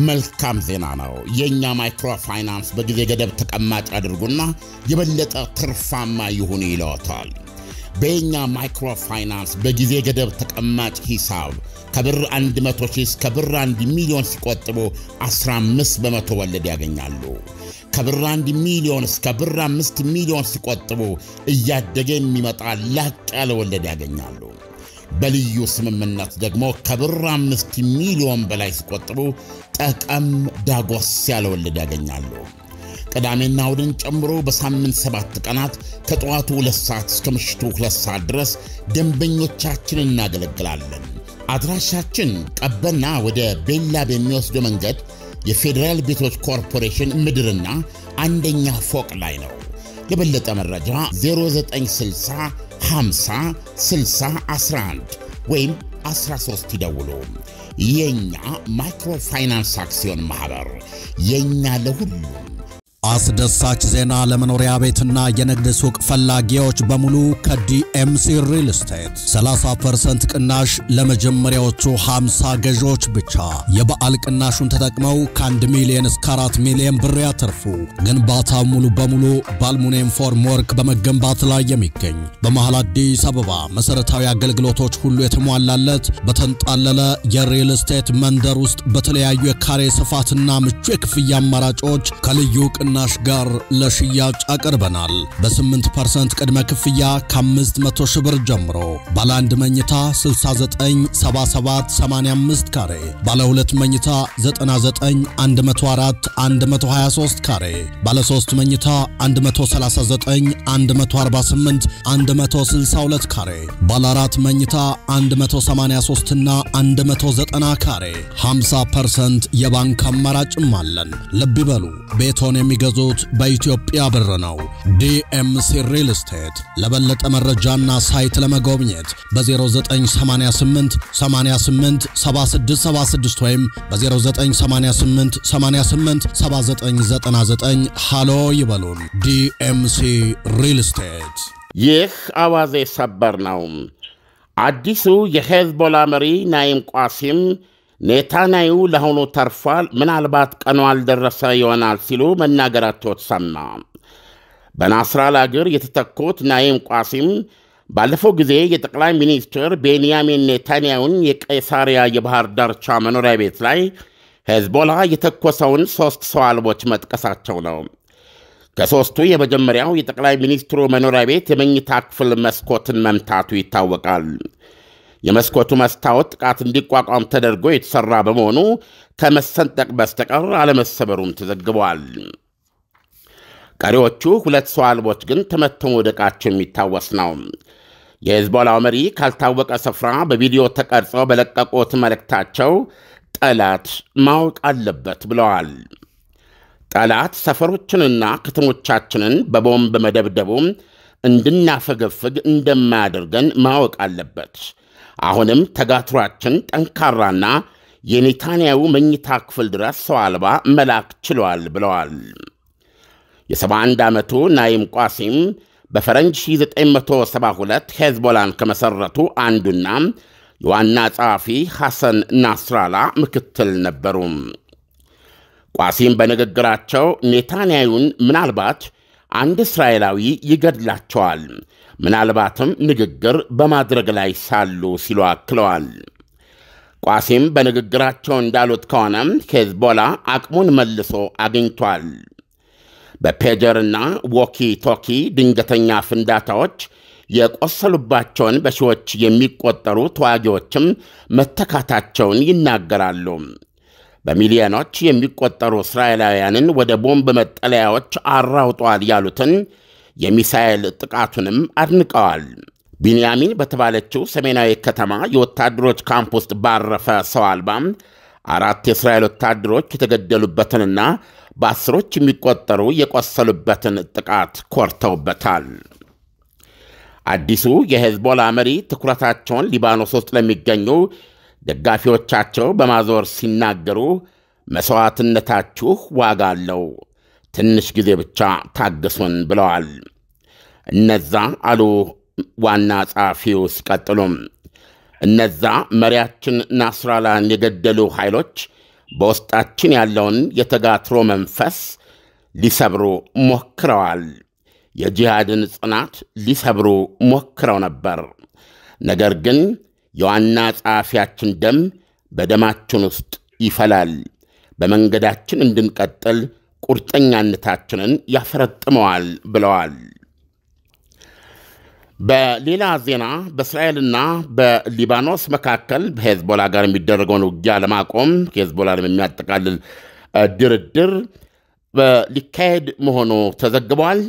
መልካም ዜና ነው። የእኛ ማይክሮፋይናንስ በጊዜ ገደብ ተቀማጭ ያድርጉና የበለጠ ትርፋማ ይሁኑ ይለዎታል። በየኛ ማይክሮፋይናንስ በጊዜ ገደብ ተቀማጭ ሂሳብ ከብር 100 ሺህ እስከ ብር 1 ሚሊዮን ሲቆጥቡ 15 በመቶ ወለድ ያገኛሉ። ከብር 1 ሚሊዮን እስከ ብር 5 ሚሊዮን ሲቆጥቡ እያደገ የሚመጣ ላቅ ያለ ወለድ ያገኛሉ። በልዩ ስምምነት ደግሞ ከብር 5 ሚሊዮን በላይ ሲቆጥቡ ጠቀም ዳጎስ ያለ ወለድ ያገኛሉ። ቅዳሜና እሁድን ጨምሮ በሳምንት ሰባት ቀናት ከጠዋቱ ሁለት ሰዓት እስከ ምሽቱ ሁለት ሰዓት ድረስ ደንበኞቻችንን እናገለግላለን። አድራሻችን ቀበና ወደ ቤላ በሚወስደው መንገድ የፌዴራል ቤቶች ኮርፖሬሽን ምድርና አንደኛ ፎቅ ላይ ነው። የበለጠ መረጃ 0960 50 60 11 ወይም 13 ይደውሉ። የእኛ ማይክሮፋይናንስ አክሲዮን ማኅበር የእኛ ለሁሉም አስደሳች ዜና ለመኖሪያ ቤትና የንግድ ሱቅ ፈላጊዎች በሙሉ ከዲኤምሲ real estate 30% ቅናሽ ለመጀመሪያዎቹ 50 ገዢዎች ብቻ። የበዓል ቅናሹን ተጠቅመው ከ1 ሚሊዮን እስከ 4 ሚሊዮን ብር ያተርፉ። ግንባታው ሙሉ በሙሉ በአልሙኒየም formwork በመገንባት ላይ የሚገኝ በመሃል አዲስ አበባ መሠረታዊ አገልግሎቶች ሁሉ የተሟላለት በተንጣለለ የ real estate መንደር ውስጥ በተለያዩ የካሬ ስፋትና ምቹ የክፍያ አማራጮች ከልዩ ቅናሽ ጋር ለሽያጭ አቅርበናል። በ8% ቅድመ ክፍያ ከ500 ሺህ ብር ጀምሮ ባለ አንድ መኝታ 697785 ካሬ፣ ባለ ሁለት መኝታ 99 104 123 ካሬ፣ ባለ 3 መኝታ 139 148 162 ካሬ፣ ባለ 4 መኝታ 183 እና 190 ካሬ 50% የባንክ አማራጭም አለን። ልብ ይበሉ ቤቶን የሚገዙት በኢትዮጵያ ብር ነው። ዲኤምሲ real estate። ለበለጠ መረጃና site ለመጎብኘት በ0988 88 7676 ወይም በ0988 88 7999 ሃሎ ይበሉን። ዲኤምሲ real estate። ይህ አዋዜ ሰበር ነው። አዲሱ የሄዝቦላ መሪ ናኢም ቃሲም ኔታንያሁ ለአሁኑ ተርፏል፣ ምናልባት ቀኑ አልደረሰ ይሆናል ሲሉ መናገራቸው ተሰማ። በናስራላ እግር የተተኩት ናይም ቋሲም ባለፈው ጊዜ የጠቅላይ ሚኒስትር ቤንያሚን ኔታንያሁን የቀይሳሪያ የባህር ዳርቻ መኖሪያ ቤት ላይ ሄዝቦላ የተኮሰውን ሦስት ሰው አልቦች መጥቀሳቸው ነው። ከሦስቱ የመጀመሪያው የጠቅላይ ሚኒስትሩ መኖሪያ ቤት የመኝታ ክፍል መስኮትን መምታቱ ይታወቃል። የመስኮቱ መስታወት ጥቃት እንዲቋቋም ተደርጎ የተሠራ በመሆኑ ከመሰንጠቅ በስተቀር አለመሰበሩም ተዘግቧል። ቀሪዎቹ ሁለት ሰው አልቦች ግን ተመተው መውደቃቸው የሚታወስ ነው። የሄዝቦላው መሪ ካልታወቀ ስፍራ በቪዲዮ ተቀርጸው በለቀቁት መልእክታቸው ጠላት ማወቅ አለበት ብለዋል። ጠላት ሰፈሮችንና ከተሞቻችንን በቦምብ መደብደቡ እንድናፈገፍግ እንደማያደርገን ማወቅ አለበት። አሁንም ተጋትሯችን ጠንካራና የኔታንያሁ መኝታ ክፍል ድረስ ሰው አልባ መላክ ችሏል ብለዋል። የ71 ዓመቱ ናይም ቋሲም በፈረንጅ 1972 ሄዝቦላን ከመሠረቱ አንዱና የዋና ጸሐፊ ሐሰን ናስራላ ምክትል ነበሩ። ቋሲም በንግግራቸው ኔታንያሁን ምናልባት አንድ እስራኤላዊ ይገድላቸዋል ምናልባትም ንግግር በማድረግ ላይ ሳሉ ሲሉ አክለዋል። ቋሲም በንግግራቸው እንዳሉት ከሆነ ሄዝቦላ አቅሙን መልሶ አግኝቷል። በፔጀርና ዎኪ ቶኪ ድንገተኛ ፍንዳታዎች የቆሰሉባቸውን በሺዎች የሚቆጠሩ ተዋጊዎችም መተካታቸውን ይናገራሉ። በሚሊዮኖች የሚቆጠሩ እስራኤላውያንን ወደ ቦምብ መጠለያዎች አራውጧል ያሉትን የሚሳኤል ጥቃቱንም አድንቀዋል። ቢንያሚን በተባለችው ሰሜናዊ ከተማ የወታደሮች ካምፕ ውስጥ ባረፈ ሰው አልባም አራት የእስራኤል ወታደሮች የተገደሉበትንና በአስሮች የሚቆጠሩ የቆሰሉበትን ጥቃት ኮርተውበታል። አዲሱ የሄዝቦላ መሪ ትኩረታቸውን ሊባኖስ ውስጥ ለሚገኙ ደጋፊዎቻቸው በማዞር ሲናገሩ መሥዋዕትነታችሁ ዋጋ አለው ትንሽ ጊዜ ብቻ ታገሱን ብለዋል። እነዛ አሉ ዋና ጸሐፊው ሲቀጥሉም፣ እነዛ መሪያችን ናስራላን የገደሉ ኃይሎች በውስጣችን ያለውን የተጋትሮ መንፈስ ሊሰብሩ ሞክረዋል። የጂሃድን ጽናት ሊሰብሩ ሞክረው ነበር። ነገር ግን የዋና ጸሐፊያችን ደም በደማችን ውስጥ ይፈላል። በመንገዳችን እንድንቀጥል ቁርጠኛነታችንን ያፈረጥመዋል ብለዋል። በሌላ ዜና በእስራኤልና በሊባኖስ መካከል በሄዝቦላ ጋር የሚደረገውን ውጊያ ለማቆም ሄዝቦላን የሚያጠቃልል ድርድር ሊካሄድ መሆኑ ተዘግቧል።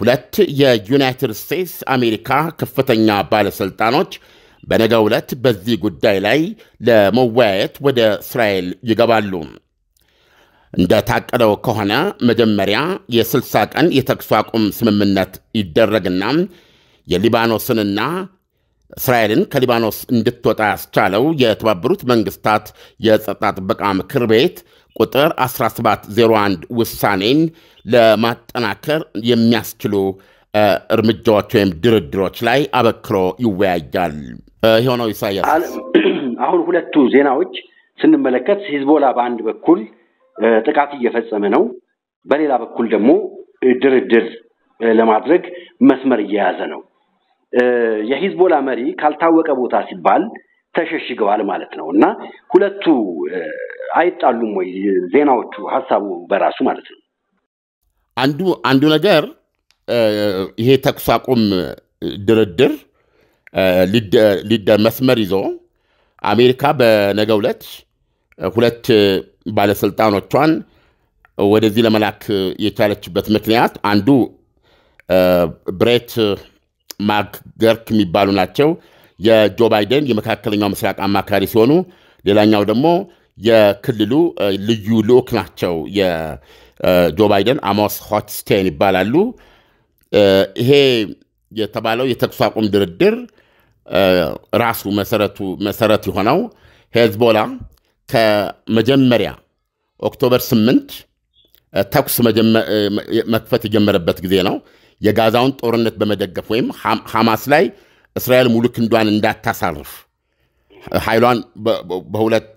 ሁለት የዩናይትድ ስቴትስ አሜሪካ ከፍተኛ ባለሥልጣኖች በነገው ዕለት በዚህ ጉዳይ ላይ ለመወያየት ወደ እስራኤል ይገባሉ። እንደታቀደው ከሆነ መጀመሪያ የ60 ቀን የተኩስ አቁም ስምምነት ይደረግና የሊባኖስንና እስራኤልን ከሊባኖስ እንድትወጣ ያስቻለው የተባበሩት መንግስታት የጸጥታ ጥበቃ ምክር ቤት ቁጥር 1701 ውሳኔን ለማጠናከር የሚያስችሉ እርምጃዎች ወይም ድርድሮች ላይ አበክሮ ይወያያል። የሆነው ኢሳያስ አሁን ሁለቱ ዜናዎች ስንመለከት ሂዝቦላ በአንድ በኩል ጥቃት እየፈጸመ ነው፣ በሌላ በኩል ደግሞ ድርድር ለማድረግ መስመር እየያዘ ነው። የሂዝቦላ መሪ ካልታወቀ ቦታ ሲባል ተሸሽገዋል ማለት ነው እና ሁለቱ አይጣሉም ወይ? ዜናዎቹ ሀሳቡ በራሱ ማለት ነው። አንዱ አንዱ ነገር ይሄ ተኩስ አቁም ድርድር መስመር ይዞ አሜሪካ በነገው ዕለት ሁለት ባለስልጣኖቿን ወደዚህ ለመላክ የቻለችበት ምክንያት አንዱ ብሬት ማክገርክ የሚባሉ ናቸው። የጆ ባይደን የመካከለኛው ምስራቅ አማካሪ ሲሆኑ ሌላኛው ደግሞ የክልሉ ልዩ ልዑክ ናቸው። የጆ ባይደን አሞስ ሆችስቴን ይባላሉ። ይሄ የተባለው የተኩስ አቁም ድርድር ራሱ መሰረቱ መሰረት የሆነው ሄዝቦላ ከመጀመሪያ ኦክቶበር 8 ተኩስ መክፈት የጀመረበት ጊዜ ነው። የጋዛውን ጦርነት በመደገፍ ወይም ሐማስ ላይ እስራኤል ሙሉ ክንዷን እንዳታሳርፍ ኃይሏን በሁለት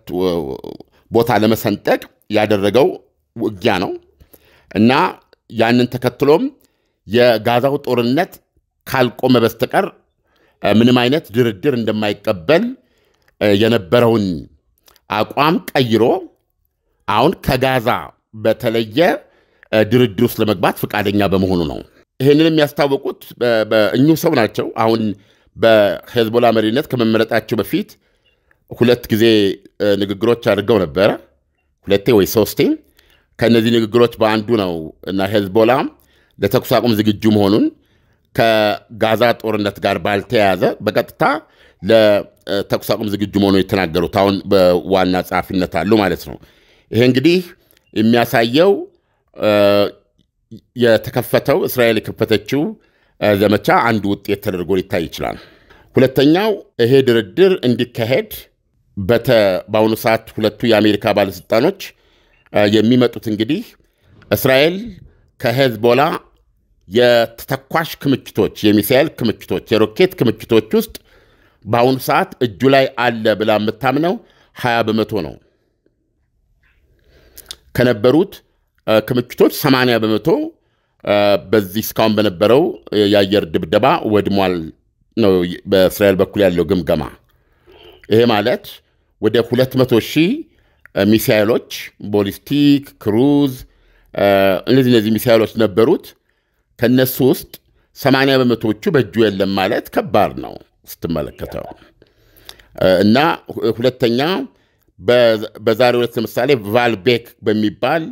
ቦታ ለመሰንጠቅ ያደረገው ውጊያ ነው እና ያንን ተከትሎም የጋዛው ጦርነት ካልቆመ በስተቀር ምንም አይነት ድርድር እንደማይቀበል የነበረውን አቋም ቀይሮ አሁን ከጋዛ በተለየ ድርድር ውስጥ ለመግባት ፈቃደኛ በመሆኑ ነው። ይህንን የሚያስታወቁት እኚሁ ሰው ናቸው። አሁን በሄዝቦላ መሪነት ከመመረጣቸው በፊት ሁለት ጊዜ ንግግሮች አድርገው ነበረ፣ ሁለቴ ወይ ሶስቴ። ከእነዚህ ንግግሮች በአንዱ ነው እና ሄዝቦላ ለተኩስ አቁም ዝግጁ መሆኑን ከጋዛ ጦርነት ጋር ባልተያያዘ በቀጥታ ለተኩስ አቁም ዝግጁ መሆኑን የተናገሩት አሁን በዋና ጸሐፊነት አሉ ማለት ነው። ይሄ እንግዲህ የሚያሳየው የተከፈተው እስራኤል የከፈተችው ዘመቻ አንዱ ውጤት ተደርጎ ሊታይ ይችላል። ሁለተኛው ይሄ ድርድር እንዲካሄድ በአሁኑ ሰዓት ሁለቱ የአሜሪካ ባለሥልጣኖች የሚመጡት እንግዲህ እስራኤል ከሄዝቦላ የተተኳሽ ክምችቶች፣ የሚሳኤል ክምችቶች፣ የሮኬት ክምችቶች ውስጥ በአሁኑ ሰዓት እጁ ላይ አለ ብላ የምታምነው 20 በመቶ ነው። ከነበሩት ክምችቶች 80 በመቶ በዚህ እስካሁን በነበረው የአየር ድብደባ ወድሟል ነው በእስራኤል በኩል ያለው ግምገማ። ይሄ ማለት ወደ 200 ሺህ ሚሳይሎች ቦሊስቲክ፣ ክሩዝ እነዚህ እነዚህ ሚሳይሎች ነበሩት። ከነሱ ውስጥ 80 በመቶዎቹ በእጁ የለም ማለት ከባድ ነው ስትመለከተው እና ሁለተኛ በዛሬው ዕለት ለምሳሌ ቫልቤክ በሚባል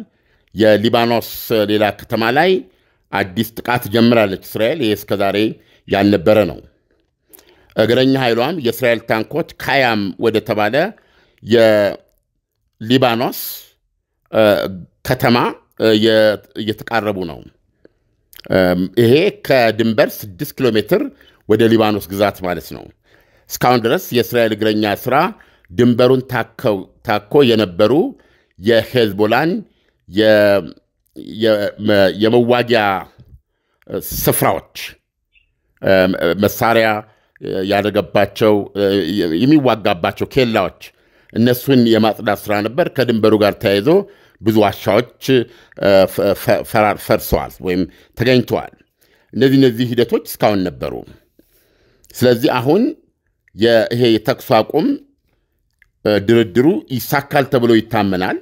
የሊባኖስ ሌላ ከተማ ላይ አዲስ ጥቃት ጀምራለች እስራኤል። ይህ እስከዛሬ ያልነበረ ነው። እግረኛ ኃይሏም የእስራኤል ታንኮች ካያም ወደ ተባለ የሊባኖስ ከተማ እየተቃረቡ ነው። ይሄ ከድንበር 6 ኪሎ ሜትር ወደ ሊባኖስ ግዛት ማለት ነው። እስካሁን ድረስ የእስራኤል እግረኛ ስራ ድንበሩን ታኮ የነበሩ የሄዝቦላን የመዋጊያ ስፍራዎች መሳሪያ ያደረገባቸው የሚዋጋባቸው ኬላዎች እነሱን የማጽዳት ስራ ነበር። ከድንበሩ ጋር ተያይዞ ብዙ ዋሻዎች ፈርሰዋል ወይም ተገኝተዋል። እነዚህ እነዚህ ሂደቶች እስካሁን ነበሩ። ስለዚህ አሁን ይሄ የተኩስ አቁም ድርድሩ ይሳካል ተብሎ ይታመናል።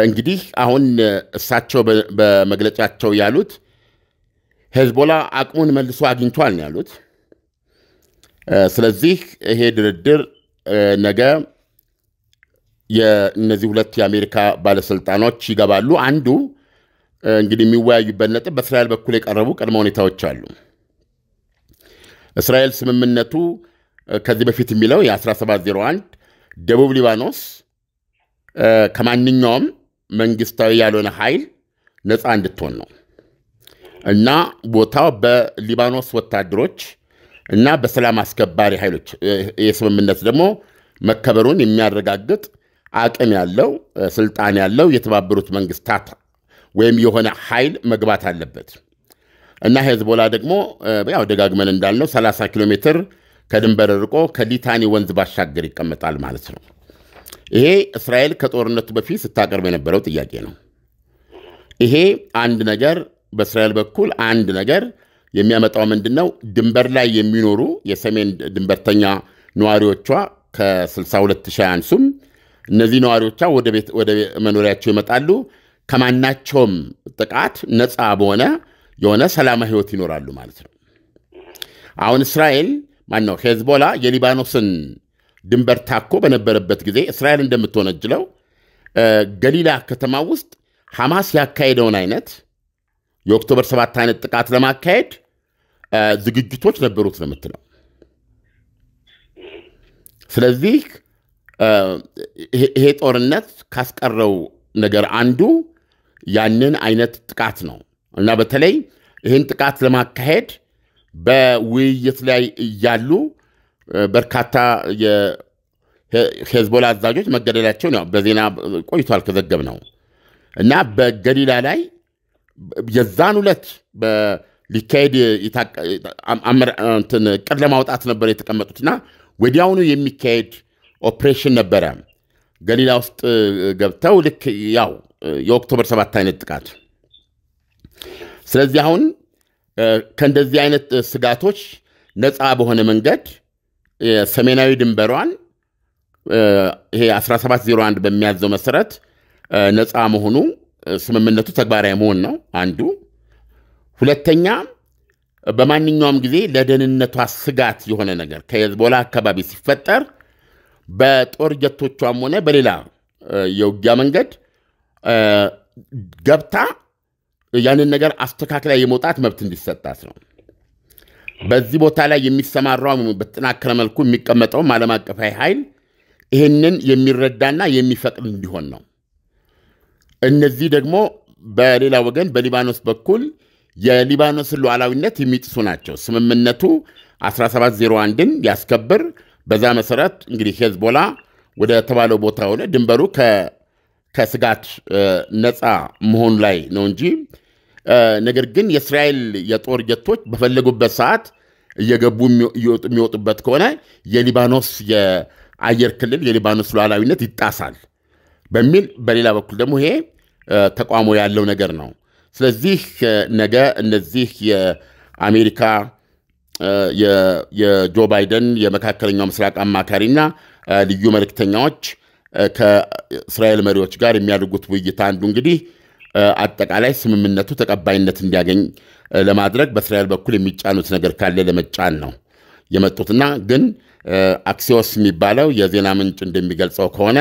እንግዲህ አሁን እሳቸው በመግለጫቸው ያሉት ሄዝቦላ አቅሙን መልሶ አግኝቷል ነው ያሉት። ስለዚህ ይሄ ድርድር ነገ የእነዚህ ሁለት የአሜሪካ ባለስልጣኖች ይገባሉ። አንዱ እንግዲህ የሚወያዩበት ነጥብ በእስራኤል በኩል የቀረቡ ቅድመ ሁኔታዎች አሉ። እስራኤል ስምምነቱ ከዚህ በፊት የሚለው የ1701 ደቡብ ሊባኖስ ከማንኛውም መንግስታዊ ያልሆነ ኃይል ነፃ እንድትሆን ነው። እና ቦታው በሊባኖስ ወታደሮች እና በሰላም አስከባሪ ኃይሎች የስምምነት ደግሞ መከበሩን የሚያረጋግጥ አቅም ያለው ስልጣን ያለው የተባበሩት መንግስታት ወይም የሆነ ኃይል መግባት አለበት እና ሄዝቦላ ደግሞ ያው ደጋግመን እንዳልነው 30 ኪሎ ሜትር ከድንበር ርቆ ከሊታኒ ወንዝ ባሻገር ይቀመጣል ማለት ነው። ይሄ እስራኤል ከጦርነቱ በፊት ስታቀርብ የነበረው ጥያቄ ነው። ይሄ አንድ ነገር በእስራኤል በኩል አንድ ነገር የሚያመጣው ምንድን ነው? ድንበር ላይ የሚኖሩ የሰሜን ድንበርተኛ ነዋሪዎቿ ከ62 ሺህ አያንሱም። እነዚህ ነዋሪዎቿ ወደ መኖሪያቸው ይመጣሉ። ከማናቸውም ጥቃት ነፃ በሆነ የሆነ ሰላማዊ ህይወት ይኖራሉ ማለት ነው። አሁን እስራኤል ማነው ሄዝቦላ የሊባኖስን ድንበር ታኮ በነበረበት ጊዜ እስራኤል እንደምትወነጅለው ገሊላ ከተማ ውስጥ ሐማስ ያካሄደውን አይነት የኦክቶበር ሰባት አይነት ጥቃት ለማካሄድ ዝግጅቶች ነበሩት ነው የምትለው። ስለዚህ ይሄ ጦርነት ካስቀረው ነገር አንዱ ያንን አይነት ጥቃት ነው እና በተለይ ይህን ጥቃት ለማካሄድ በውይይት ላይ እያሉ በርካታ የሄዝቦላ አዛዦች መገደላቸውን ያው በዜና ቆይቷል ከዘገብ ነው እና በገሊላ ላይ የዛን ዕለት ሊካሄድ እቅድ ለማውጣት ነበር የተቀመጡትና ወዲያውኑ የሚካሄድ ኦፕሬሽን ነበረ። ገሊላ ውስጥ ገብተው ልክ ያው የኦክቶበር ሰባት አይነት ጥቃት። ስለዚህ አሁን ከእንደዚህ አይነት ስጋቶች ነፃ በሆነ መንገድ ሰሜናዊ ድንበሯን ይሄ 1701 በሚያዘው መሰረት ነፃ መሆኑ ስምምነቱ ተግባራዊ መሆን ነው አንዱ። ሁለተኛ በማንኛውም ጊዜ ለደህንነቷ ስጋት የሆነ ነገር ከሄዝቦላ አካባቢ ሲፈጠር በጦር ጀቶቿም ሆነ በሌላ የውጊያ መንገድ ገብታ ያንን ነገር አስተካክላ የመውጣት መብት እንዲሰጣት ነው። በዚህ ቦታ ላይ የሚሰማራው በተጠናከረ መልኩ የሚቀመጠውም ዓለም አቀፋዊ ኃይል ይህንን የሚረዳና የሚፈቅድ እንዲሆን ነው። እነዚህ ደግሞ በሌላ ወገን በሊባኖስ በኩል የሊባኖስን ሉዓላዊነት የሚጥሱ ናቸው። ስምምነቱ 1701ን ያስከብር። በዛ መሰረት እንግዲህ ሄዝቦላ ወደ ተባለው ቦታ ሆነ ድንበሩ ከስጋት ነፃ መሆኑ ላይ ነው እንጂ ነገር ግን የእስራኤል የጦር ጀቶች በፈለጉበት ሰዓት እየገቡ የሚወጡበት ከሆነ የሊባኖስ የአየር ክልል የሊባኖስ ሉዓላዊነት ይጣሳል በሚል በሌላ በኩል ደግሞ ይሄ ተቋሞ ያለው ነገር ነው። ስለዚህ ነገ እነዚህ የአሜሪካ የጆ ባይደን የመካከለኛው ምስራቅ አማካሪና ልዩ መልእክተኛዎች ከእስራኤል መሪዎች ጋር የሚያደርጉት ውይይት አንዱ እንግዲህ አጠቃላይ ስምምነቱ ተቀባይነት እንዲያገኝ ለማድረግ በእስራኤል በኩል የሚጫኑት ነገር ካለ ለመጫን ነው የመጡትና ግን አክሲዮስ የሚባለው የዜና ምንጭ እንደሚገልጸው ከሆነ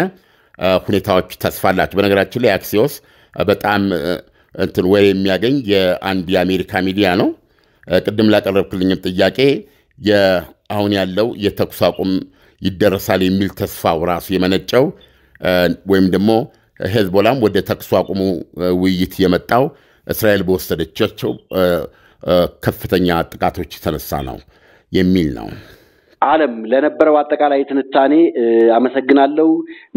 ሁኔታዎች ተስፋ አላቸው። በነገራችን ላይ አክሲዮስ በጣም እንትን ወሬ የሚያገኝ የአንድ የአሜሪካ ሚዲያ ነው። ቅድም ላቀረብክልኝም ጥያቄ አሁን ያለው የተኩስ አቁም ይደረሳል የሚል ተስፋው ራሱ የመነጨው ወይም ደግሞ ሄዝቦላም ወደ ተኩስ አቁሙ ውይይት የመጣው እስራኤል በወሰደቻቸው ከፍተኛ ጥቃቶች የተነሳ ነው የሚል ነው። አለም ለነበረው አጠቃላይ ትንታኔ አመሰግናለሁ።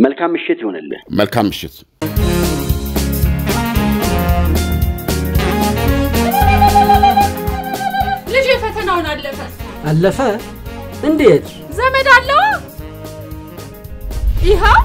መልካም ምሽት ይሆንልህ። መልካም ምሽት። ልጅ ፈተናውን አለፈ። አለፈ? እንዴት? ዘመድ አለው ይኸው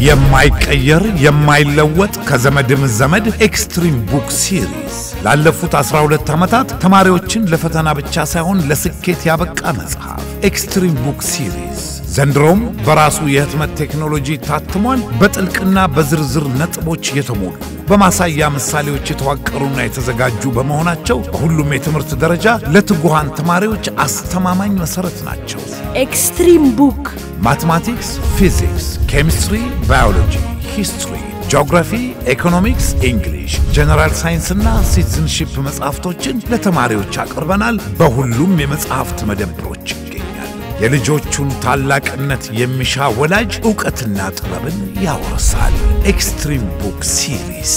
የማይቀየር የማይለወጥ ከዘመድም ዘመድ ኤክስትሪም book series ላለፉት 12 ዓመታት ተማሪዎችን ለፈተና ብቻ ሳይሆን ለስኬት ያበቃ መጽሐፍ ኤክስትሪም book series ዘንድሮም በራሱ የህትመት ቴክኖሎጂ ታትሟል። በጥልቅና በዝርዝር ነጥቦች የተሞሉ በማሳያ ምሳሌዎች የተዋቀሩና የተዘጋጁ በመሆናቸው በሁሉም የትምህርት ደረጃ ለትጉሃን ተማሪዎች አስተማማኝ መሠረት ናቸው። ኤክስትሪም book mathematics፣ physics፣ chemistry፣ biology፣ history፣ geography፣ economics፣ English፣ general science ና citizenship መጽሐፍቶችን ለተማሪዎች አቅርበናል። በሁሉም የመጽሐፍት መደብሮች የልጆቹን ታላቅነት የሚሻ ወላጅ ዕውቀትና ጥበብን ያወርሳል። ኤክስትሪም book series